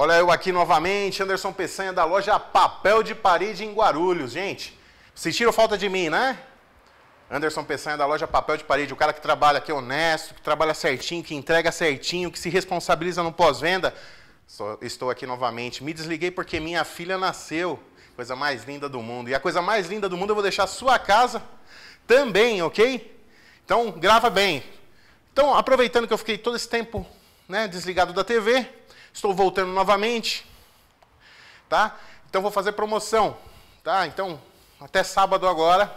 Olha eu aqui novamente, Anderson Peçanha da loja Papel de Parede em Guarulhos. Gente, sentiram falta de mim, né? Anderson Peçanha da loja Papel de Parede, o cara que trabalha aqui honesto, que trabalha certinho, que entrega certinho, que se responsabiliza no pós-venda. Estou aqui novamente. Me desliguei porque minha filha nasceu. Coisa mais linda do mundo. E a coisa mais linda do mundo eu vou deixar a sua casa também, ok? Então, grava bem. Então, aproveitando que eu fiquei todo esse tempo né, desligado da TV, estou voltando novamente, tá? Então, vou fazer promoção, tá? Então, até sábado agora,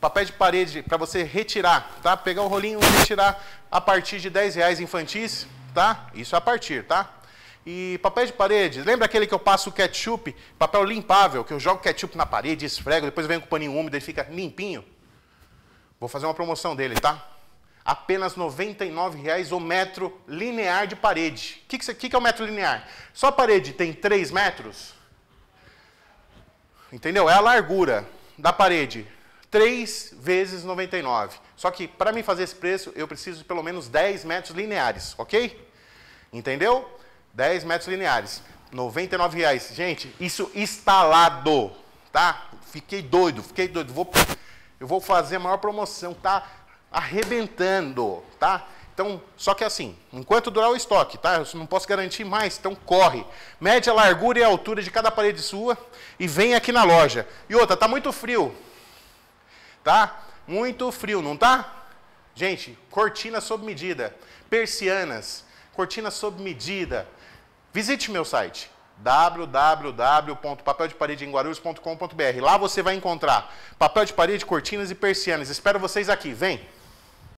papel de parede para você retirar, tá? Pegar o rolinho e retirar a partir de 10 reais infantis, tá? Isso a partir, tá? E papel de parede, lembra aquele que eu passo ketchup, papel limpável, que eu jogo ketchup na parede, esfrego, depois vem com paninho úmido e fica limpinho? Vou fazer uma promoção dele, tá? Apenas R$ 99,00 o metro linear de parede. O que, que, que, é o metro linear? Só a parede tem 3 metros? Entendeu? É a largura da parede. 3 vezes 99. Só que para mim fazer esse preço, eu preciso de pelo menos 10 metros lineares, ok? Entendeu? 10 metros lineares. R$ 99,00. Gente, isso instalado, tá? Fiquei doido, fiquei doido. Vou eu vou fazer a maior promoção, tá arrebentando, tá? Então, só que assim, enquanto durar o estoque, tá? Eu não posso garantir mais, então corre. Mede a largura e a altura de cada parede sua e vem aqui na loja. E outra, tá muito frio. Tá? Muito frio, não tá? Gente, cortina sob medida, persianas, cortina sob medida. Visite meu site www.papeldeparedeenguarulhos.com.br. Lá você vai encontrar papel de parede, cortinas e persianas. Espero vocês aqui. Vem!